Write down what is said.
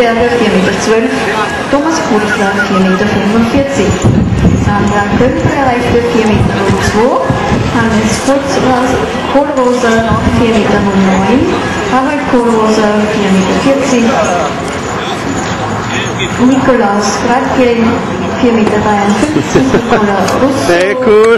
Berger 4,12 Meter, Thomas Kurzler 4,45 Meter, Sandra Köpfer erreichte 4,02 Meter, Hannes Kohlroser 4,09 Meter, Harald Kohlroser 4,40 Meter, Nikolaus Gradgren 4,53 Meter, Nikolaus Russo. Sehr cool.